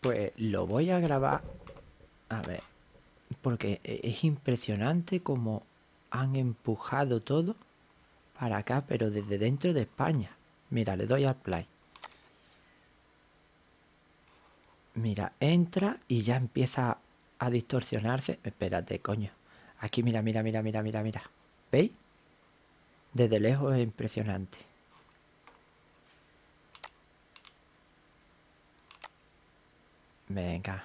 Pues lo voy a grabar. A ver. Porque e- es impresionante como han empujado todo para acá, pero desde dentro de España. Mira, le doy al play. Mira, entra y ya empieza a distorsionarse. Espérate, coño. Aquí, mira, mira, mira, mira, mira, mira. ¿Veis? Desde lejos es impresionante. Venga.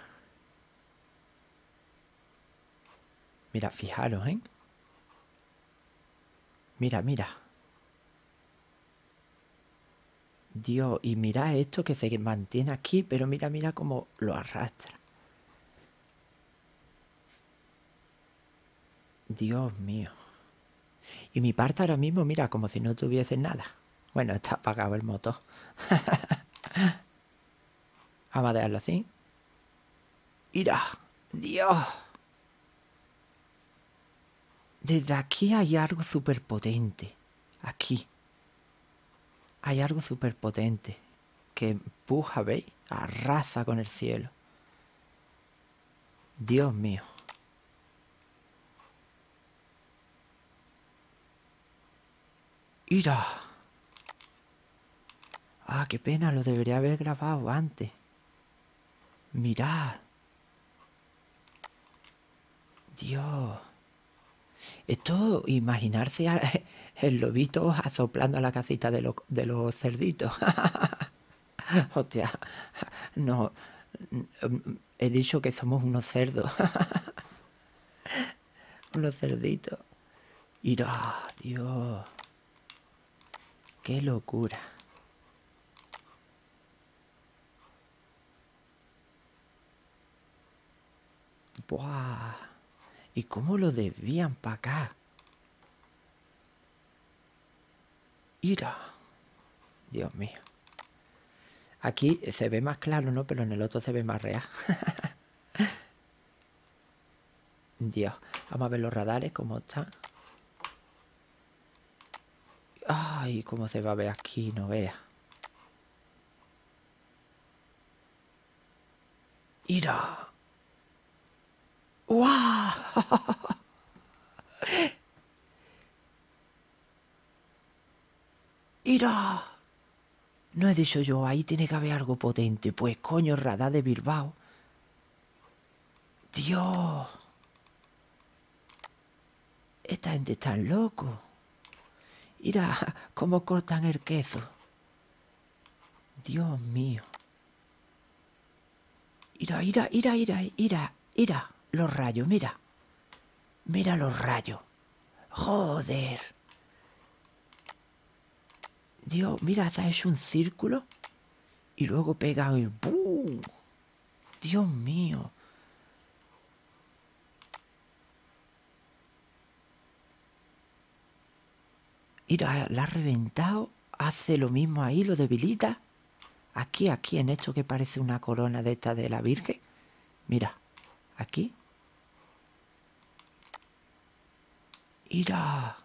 Mira, fijaros, ¿eh? Mira, mira. Dios, y mira esto que se mantiene aquí, pero mira, mira cómo lo arrastra. Dios mío. Y mi parte ahora mismo, mira, como si no tuviese nada. Bueno, está apagado el motor. Vamos a dejarlo así. Mira, Dios. Desde aquí hay algo súper potente. Aquí. Hay algo súper potente. Que empuja, ¿veis? Arrasa con el cielo. Dios mío. Mira. Ah, qué pena, lo debería haber grabado antes. Mirad. Dios. Esto, imaginarse el lobito asoplando a la casita de, los- de los cerditos. Hostia, no, mm, he dicho que somos unos cerdos. unos cerditos. Mira, Dios. Qué locura. Buah. ¿Y cómo lo desvían para acá? Mira. Dios mío. Aquí se ve más claro, ¿no? Pero en el otro se ve más real. Dios. Vamos a ver los radares, cómo están. Ay, cómo se va a ver aquí, no vea. Mira. ¡Mira! No he dicho yo, ahí tiene que haber algo potente. Pues coño, radar de Bilbao. Dios. Esta gente está loco. Mira cómo cortan el queso. Dios mío. Mira, mira, mira, mira, mira, mira los rayos, mira. Mira los rayos. Joder. Dios, mira, se ha hecho un círculo y luego pega y ¡bum! Dios mío. Mira, la ha reventado. Hace lo mismo ahí, lo debilita. Aquí, aquí, en esto que parece una corona de esta de la Virgen. Mira, aquí. Mira.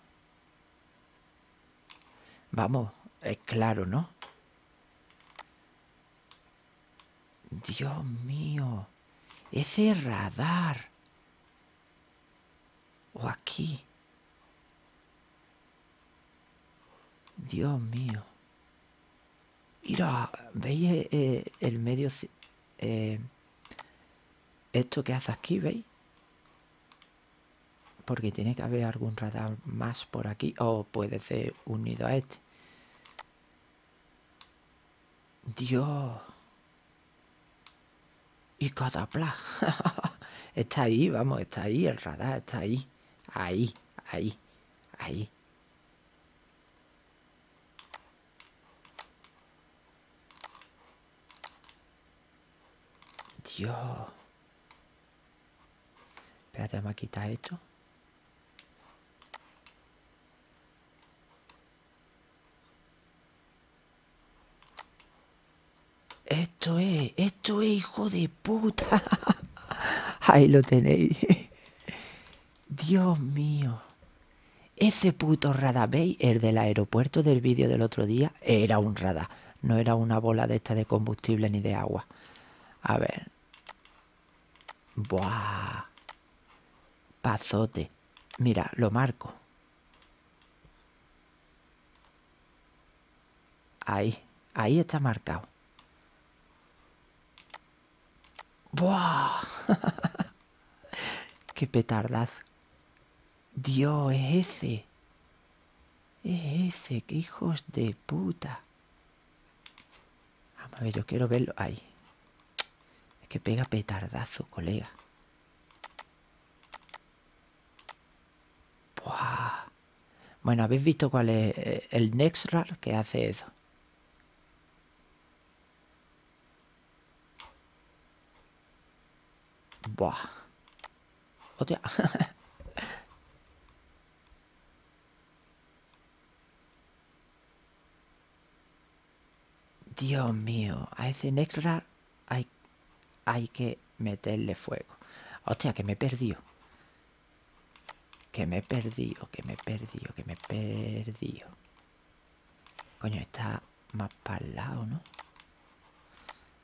Vamos, es claro, ¿no? Dios mío. Ese radar. O aquí. Dios mío. Mira, ¿veis eh, el medio... eh, esto que hace aquí, ¿veis? Porque tiene que haber algún radar más por aquí. O puede ser unido a este. Dios. Y catapla. está ahí, vamos, está ahí, el radar está ahí. Ahí, ahí, ahí. Dios. Espérate, vamos a quitar esto. Esto es, esto es, hijo de puta. Ahí lo tenéis. Dios mío. Ese puto radar, ¿veis? El del aeropuerto del vídeo del otro día era un radar. No era una bola de esta de combustible ni de agua. A ver. Buah. Pazote. Mira, lo marco. Ahí. Ahí está marcado. ¡Buah! ¡Qué petardas! Dios, es ese. Es ese, qué hijos de puta. Vamos a ver, yo quiero verlo. Ahí. Es que pega petardazo, colega. Buah. Bueno, ¿habéis visto cuál es eh, el Nextrar que hace eso? Buah. Hostia. Dios mío, a ese Nextrar hay, hay que meterle fuego. Hostia, que me he perdido. Que me he perdido, que me he perdido, que me he perdido. Coño, está más para el lado, ¿no?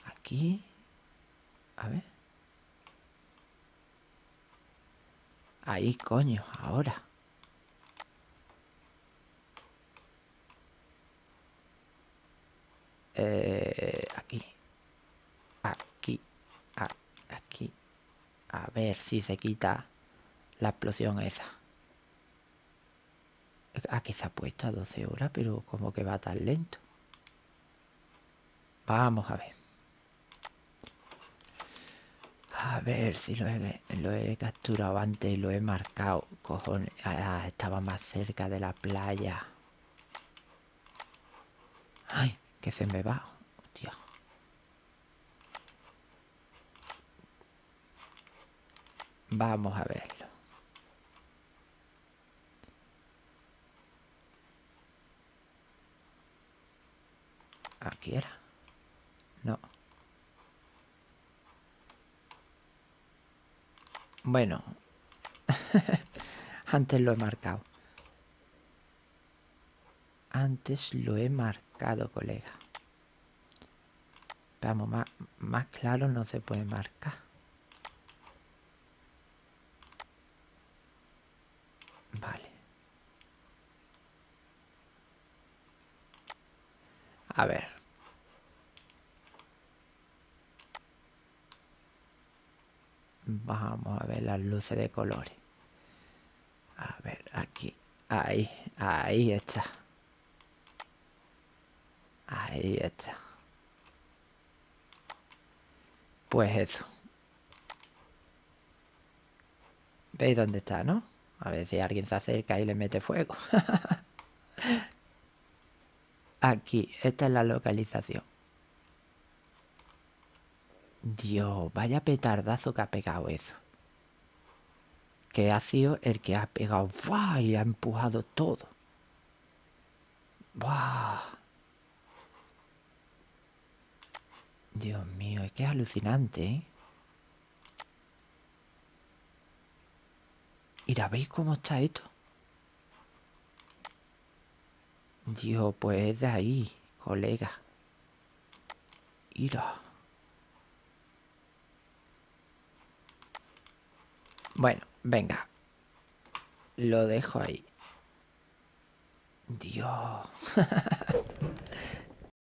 Aquí. A ver. Ahí, coño, ahora. Eh, aquí. Aquí. aquí. A ver si se quita la explosión esa. Aquí se ha puesto a 12 horas, pero como que va tan lento. Vamos a ver. A ver si lo he, capturado antes y lo he marcado. Cojones, ah, estaba más cerca de la playa. Ay, que se me va. Hostia. Vamos a verlo. ¿Aquí era? No. Bueno, antes lo he marcado. Antes lo he marcado, colega. Vamos, más, más claro no se puede marcar. Vale. A ver. Vamos a ver las luces de colores. A ver, aquí. Ahí, ahí está. Ahí está. Pues eso. ¿Veis dónde está, no? A ver si alguien se acerca y le mete fuego. Aquí, esta es la localización. Dios, vaya petardazo que ha pegado eso. Que ha sido el que ha pegado ¡buah! y ha empujado todo. ¡Buah! Dios mío, es que es alucinante, ¿eh? Mira, ¿veis cómo está esto? Dios, pues de ahí, colega. Mira. Bueno, venga. Lo dejo ahí. Dios.